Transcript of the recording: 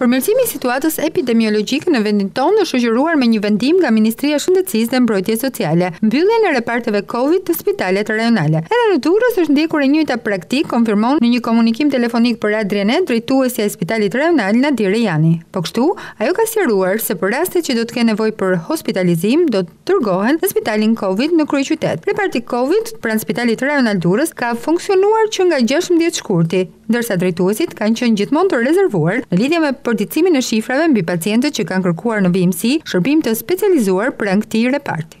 Përmirësimi i situatës epidemiologjike në vendin tonë është shoqëruar me një vendim nga Ministria e Shëndetësisë dhe Mbrojtjes Sociale, mbylljen e reparteve Covid te spitalet rajonale. Edhe në Durrës është ndjekur e njëjta praktikë, konfirmon në një komunikim telefonik për ADRienet drejtuesja e spitalit rajonal, Nadire Jani. Po kështu, ajo ka sqaruar se për rastet që do të kenë nevojë për hospitalizim, do të dërgohen në spitalin Covid në kryeqytet. Reparti Covid pranë spitalit rajonal Durrës ka funksionuar që nga gjashtëmbëdhjetë shkurti. ndërsa drejtuesit kanë qenë gjithmonë të rezervuar në lidhje me përditësimin e shifrave mbi pacientët që kanë kërkuar në vijimësi shërbim të specializuar pranë këtij reparti.